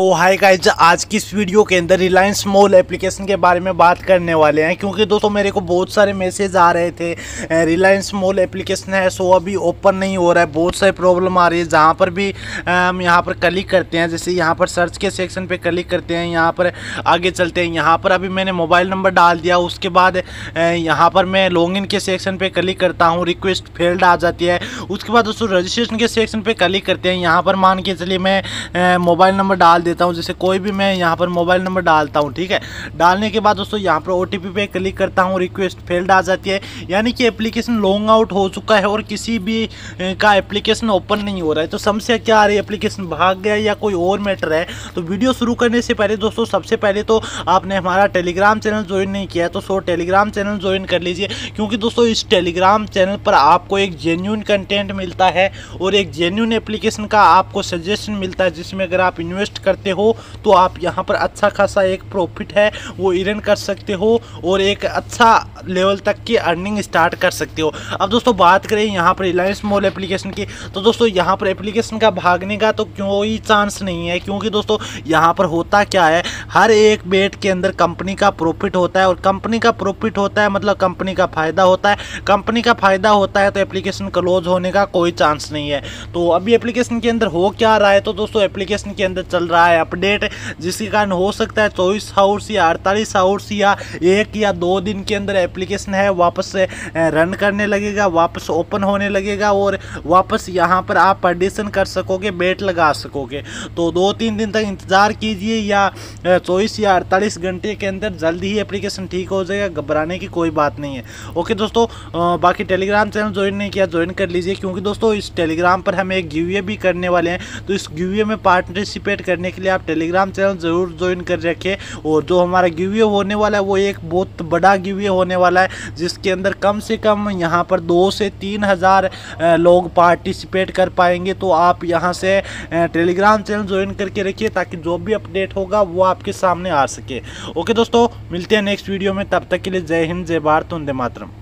तो हाय गाइज़ आज की इस वीडियो के अंदर रिलायंस मॉल एप्लीकेशन के बारे में बात करने वाले हैं, क्योंकि दोस्तों मेरे को बहुत सारे मैसेज आ रहे थे रिलायंस मॉल एप्लीकेशन है सो अभी ओपन नहीं हो रहा है, बहुत सारी प्रॉब्लम आ रही है, जहाँ पर भी हम यहाँ पर क्लिक करते हैं, जैसे यहाँ पर सर्च के सेक्शन पे क्लिक करते हैं, यहाँ पर आगे चलते हैं, यहाँ पर अभी मैंने मोबाइल नंबर डाल दिया, उसके बाद यहाँ पर मैं लॉगिन के सेक्शन पर क्लिक करता हूँ रिक्वेस्ट फेल्ड आ जाती है, उसके बाद दोस्तों रजिस्ट्रेशन के सेक्शन पर क्लिक करते हैं, यहाँ पर मान के चलिए मैं मोबाइल नंबर डाल देता हूँ, जैसे कोई भी मैं यहाँ पर मोबाइल नंबर डालता हूँ, ठीक है? डालने के बाद दोस्तों, यहाँ पर ओटीपी पे क्लिक करता हूँ रिक्वेस्ट फेल्ड आ जाती है। यानी कि एप्लीकेशन लॉन्ग आउट हो चुका है और किसी भी का एप्लीकेशन ओपन नहीं हो रहा है। तो समस्या क्या आ रही है? एप्लीकेशन भाग गया या कोई और मैटर है? तो वीडियो शुरू करने से पहले दोस्तों, सबसे पहले तो आपने हमारा टेलीग्राम चैनल ज्वाइन नहीं किया है तो सो टेलीग्राम चैनल ज्वाइन कर लीजिए। क्योंकि दोस्तों, इस टेलीग्राम चैनल पर आपको एक जेन्यून कंटेंट मिलता है और एक जेन्यून एप्लीकेशन का आपको सजेशन मिलता है, जिसमें अगर आप इन्वेस्ट करते हो तो आप यहाँ पर अच्छा खासा एक प्रॉफिट है, वो इरन कर सकते हो और एक अच्छा लेवल तक की अर्निंग स्टार्ट कर सकते हो। अब दोस्तों, बात करें यहाँ पर रिलायंस मॉल एप्लीकेशन की तो दोस्तों, यहाँ पर एप्लीकेशन का भागने का तो कोई चांस नहीं है, क्योंकि दोस्तों, यहाँ पर होता क्या है, हर एक बेट के अंदर कंपनी का प्रॉफिट होता है और कंपनी का प्रॉफिट होता है मतलब कंपनी का फ़ायदा होता है। कंपनी का फ़ायदा होता है तो एप्लीकेशन क्लोज होने का कोई चांस नहीं है। तो अभी एप्लीकेशन के अंदर हो क्या रहा है तो दोस्तों एप्लीकेशन के अंदर चल रहा है अपडेट, जिसके कारण हो सकता है चौबीस आवर्स या अड़तालीस आवर्स या एक या दो दिन के अंदर एप्लीकेशन है, वापस रन करने लगेगा, वापस ओपन होने लगेगा और वापस यहाँ पर आप एडिशन कर सकोगे बेट लगा सकोगे। तो दो तीन दिन तक इंतज़ार कीजिए या चौबीस या अड़तालीस घंटे के अंदर जल्दी ही एप्लीकेशन ठीक हो जाएगा, घबराने की कोई बात नहीं है। ओके दोस्तों बाकी टेलीग्राम चैनल ज्वाइन नहीं किया ज्वाइन कर लीजिए, क्योंकि दोस्तों, इस टेलीग्राम पर हम एक गिवे भी करने वाले हैं। तो इस गिवे में पार्टिसिपेट करने के लिए आप टेलीग्राम चैनल ज़रूर ज्वाइन कर रखें। और जो हमारा गिवे होने वाला है, वो एक बहुत बड़ा गिवे होने वाला है, जिसके अंदर कम से कम यहाँ पर दो से तीन हज़ार लोग पार्टिसिपेट कर पाएँगे। तो आप यहाँ से टेलीग्राम चैनल ज्वाइन करके रखिए, ताकि जो भी अपडेट होगा, वो आपके सामने आ सके। ओके दोस्तों, मिलते हैं नेक्स्ट वीडियो में। तब तक के लिए जय हिंद, जय भारत, वंदे मातरम।